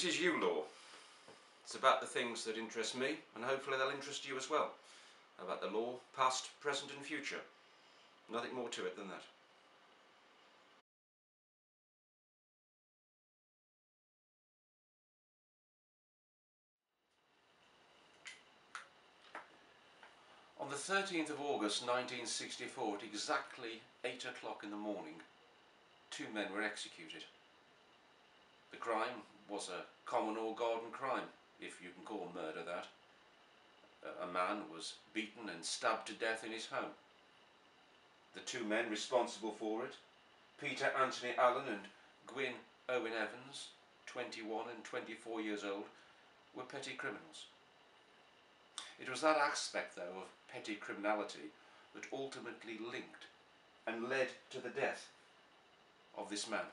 This is ULaw. It's about the things that interest me, and hopefully they'll interest you as well. About the law, past, present, and future. Nothing more to it than that. On the 13th of August 1964, at exactly 8 o'clock in the morning, two men were executed. Crime was a common or garden crime, if you can call murder that. A man was beaten and stabbed to death in his home. The two men responsible for it, Peter Anthony Allen and Gwynne Owen Evans, 21 and 24 years old, were petty criminals. It was that aspect, though, of petty criminality that ultimately linked and led to the death of this man.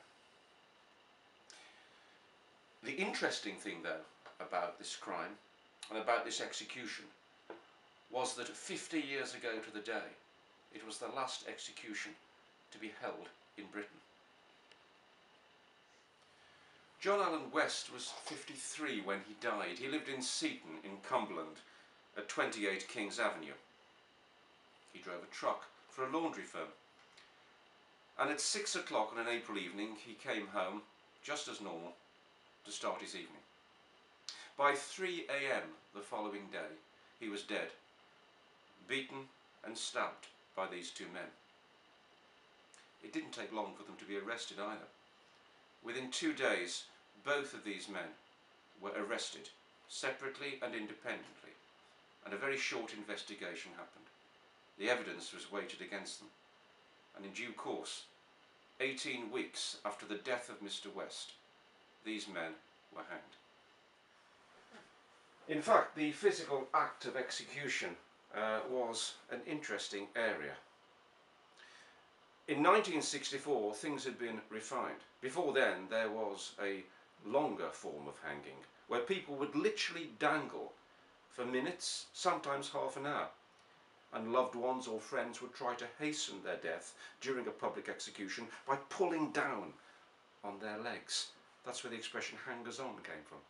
The interesting thing, though, about this crime and about this execution was that 50 years ago to the day, it was the last execution to be held in Britain. John Alan West was 53 when he died. He lived in Seaton in Cumberland at 28 Kings Avenue. He drove a truck for a laundry firm. And at six o'clock on an April evening, he came home, just as normal, to start his evening. By 3 a.m. the following day, he was dead, beaten and stabbed by these two men. It didn't take long for them to be arrested either. Within two days, both of these men were arrested, separately and independently, and a very short investigation happened. The evidence was weighted against them, and in due course, 18 weeks after the death of Mr. West, these men were hanged. In fact, the physical act of execution uh, was an interesting area. In 1964, things had been refined. Before then, there was a longer form of hanging, where people would literally dangle for minutes, sometimes half an hour, and loved ones or friends would try to hasten their death during a public execution by pulling down on their legs. That's where the expression hangers on came from.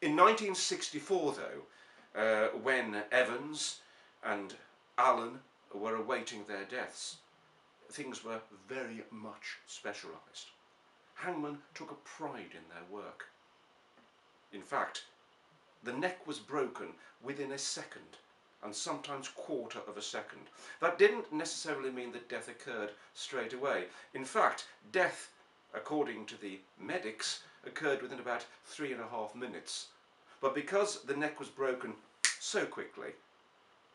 In 1964, though, uh, when Evans and Allen were awaiting their deaths, things were very much specialised. Hangmen took a pride in their work. In fact, the neck was broken within a second and sometimes quarter of a second. That didn't necessarily mean that death occurred straight away. In fact, death, according to the medics, occurred within about three and a half minutes. But because the neck was broken so quickly,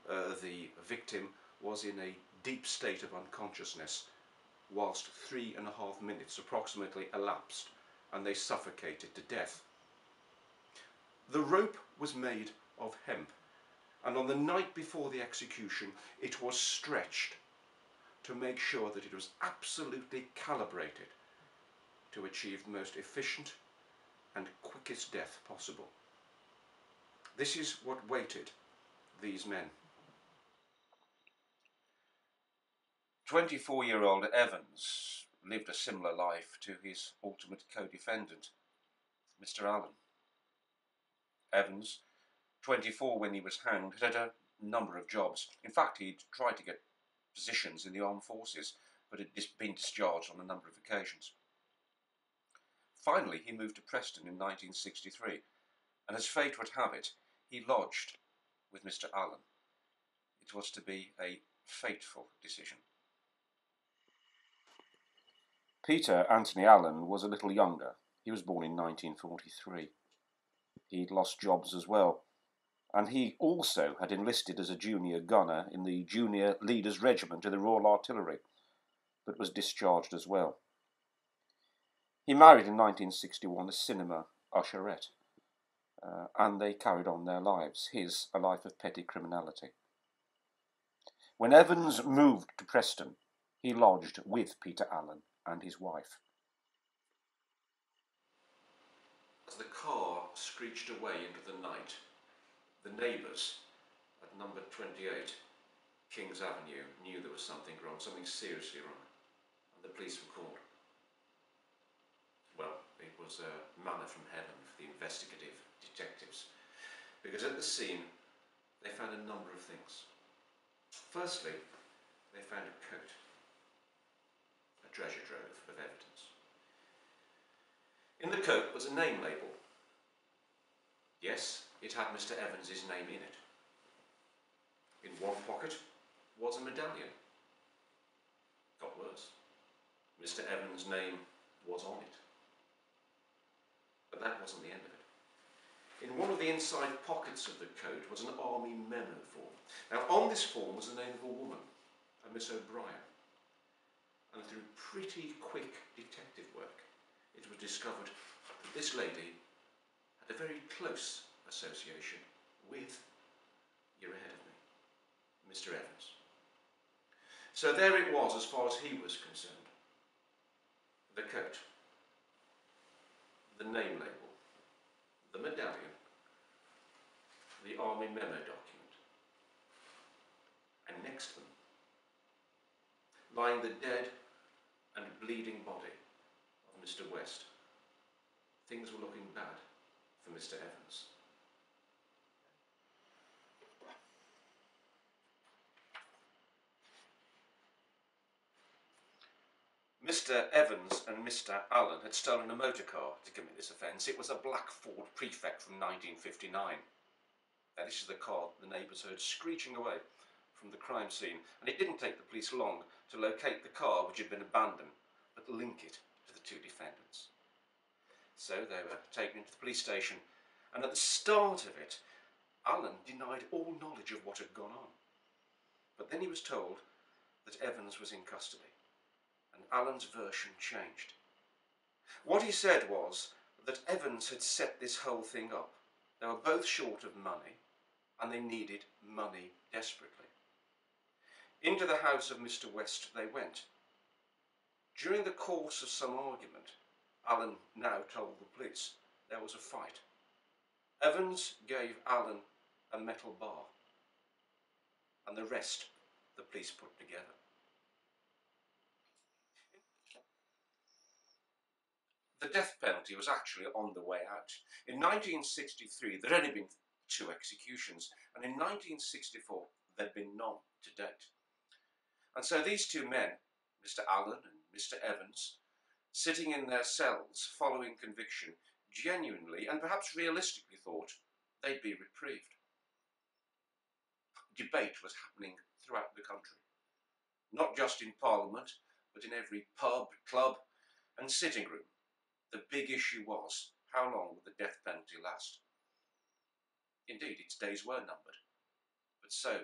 uh, the victim was in a deep state of unconsciousness whilst three and a half minutes approximately elapsed and they suffocated to death. The rope was made of hemp and on the night before the execution it was stretched to make sure that it was absolutely calibrated to achieve the most efficient and quickest death possible. This is what waited these men. 24 year old Evans lived a similar life to his ultimate co defendant, Mr. Allen. Evans 24 when he was hanged, had had a number of jobs. In fact, he'd tried to get positions in the armed forces, but had been discharged on a number of occasions. Finally, he moved to Preston in 1963, and as fate would have it, he lodged with Mr. Allen. It was to be a fateful decision. Peter Anthony Allen was a little younger. He was born in 1943. He'd lost jobs as well and he also had enlisted as a junior gunner in the Junior Leaders Regiment of the Royal Artillery, but was discharged as well. He married in 1961 a cinema usherette, uh, and they carried on their lives, his a life of petty criminality. When Evans moved to Preston, he lodged with Peter Allen and his wife. As the car screeched away into the night, the neighbours at number 28 Kings Avenue knew there was something wrong, something seriously wrong, and the police were called. It was a manna from heaven for the investigative detectives. Because at the scene, they found a number of things. Firstly, they found a coat, a treasure trove of evidence. In the coat was a name label. Yes, it had Mr. Evans's name in it. In one pocket was a medallion. Got worse. Mr. Evans' name was on it. Wasn't the end of it. In one of the inside pockets of the coat was an army memo form. Now, on this form was the name of a woman, a Miss O'Brien. And through pretty quick detective work, it was discovered that this lady had a very close association with, you're ahead of me, Mr. Evans. So there it was as far as he was concerned. The coat, the name label, the medallion, the army memo document, and next to them, lying the dead and bleeding body of Mr. West. Things were looking bad for Mr. Evans. Mr. Evans and Mr. Allen had stolen a motor car to commit this offence. It was a black Ford Prefect from 1959. Now, this is the car the neighbours heard screeching away from the crime scene, and it didn't take the police long to locate the car which had been abandoned, but link it to the two defendants. So they were taken into the police station, and at the start of it, Allen denied all knowledge of what had gone on. But then he was told that Evans was in custody Allen's version changed. What he said was that Evans had set this whole thing up. They were both short of money and they needed money desperately. Into the house of Mr. West they went. During the course of some argument, Allen now told the police there was a fight. Evans gave Allen a metal bar and the rest the police put together. The death penalty was actually on the way out. In 1963, there had only been two executions, and in 1964, there'd been none to date. And so these two men, Mr. Allen and Mr. Evans, sitting in their cells following conviction, genuinely and perhaps realistically thought they'd be reprieved. Debate was happening throughout the country, not just in Parliament, but in every pub, club, and sitting room the big issue was, how long would the death penalty last? Indeed, its days were numbered, but so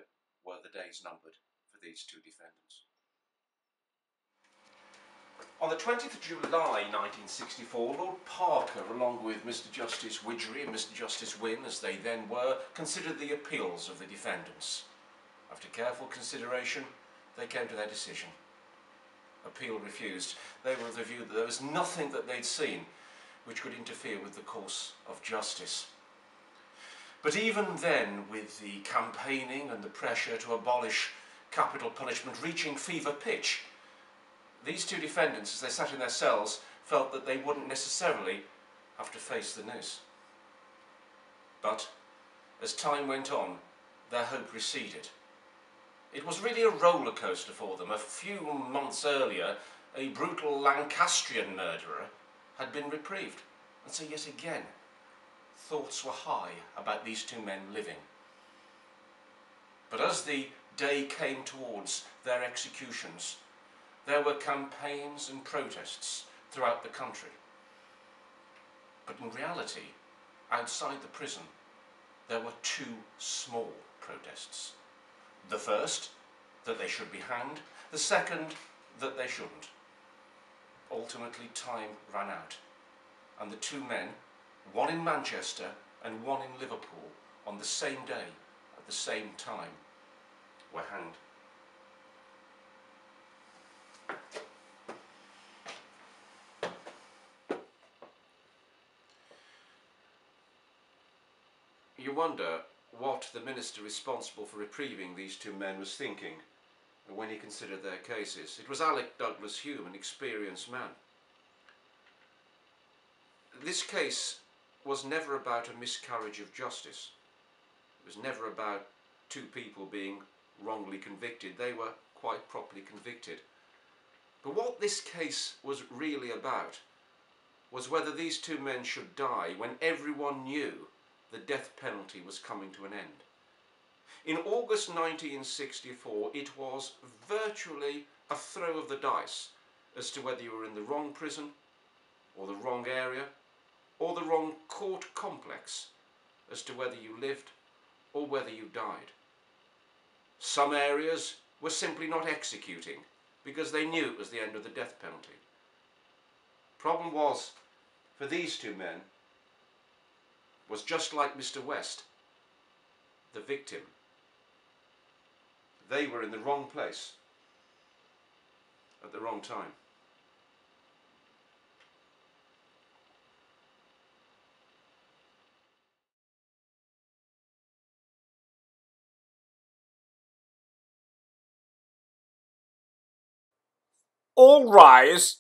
were the days numbered for these two defendants. On the 20th of July 1964, Lord Parker, along with Mr Justice Widgery and Mr Justice Wynne, as they then were, considered the appeals of the defendants. After careful consideration, they came to their decision appeal refused. They were of the view that there was nothing that they'd seen which could interfere with the course of justice. But even then, with the campaigning and the pressure to abolish capital punishment reaching fever pitch, these two defendants, as they sat in their cells, felt that they wouldn't necessarily have to face the noose. But as time went on, their hope receded. It was really a roller coaster for them. A few months earlier, a brutal Lancastrian murderer had been reprieved. And so yet again, thoughts were high about these two men living. But as the day came towards their executions, there were campaigns and protests throughout the country. But in reality, outside the prison, there were two small protests. The first, that they should be hanged. The second, that they shouldn't. Ultimately, time ran out, and the two men, one in Manchester and one in Liverpool, on the same day, at the same time, were hanged. You wonder what the minister responsible for reprieving these two men was thinking when he considered their cases. It was Alec Douglas-Home, an experienced man. this case was never about a miscarriage of justice. It was never about two people being wrongly convicted. They were quite properly convicted. But what this case was really about was whether these two men should die when everyone knew the death penalty was coming to an end. In August 1964, it was virtually a throw of the dice as to whether you were in the wrong prison, or the wrong area, or the wrong court complex as to whether you lived or whether you died. Some areas were simply not executing because they knew it was the end of the death penalty. Problem was, for these two men, was just like Mr. West, the victim. They were in the wrong place at the wrong time. All rise.